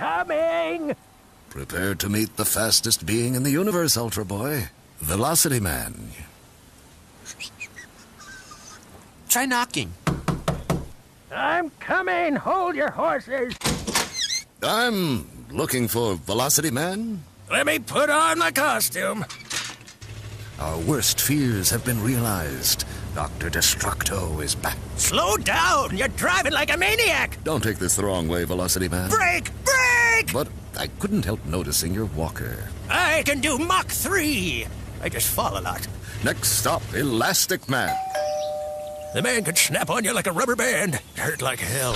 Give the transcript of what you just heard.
coming! Prepare to meet the fastest being in the universe, Ultra Boy. Velocity Man. Try knocking. I'm coming! Hold your horses! I'm looking for Velocity Man. Let me put on my costume. Our worst fears have been realized. Dr. Destructo is back. Slow down! You're driving like a maniac! Don't take this the wrong way, Velocity Man. Break! Brake! But I couldn't help noticing your walker. I can do Mach 3! I just fall a lot. Next stop, Elastic Man. The man could snap on you like a rubber band. Hurt like hell.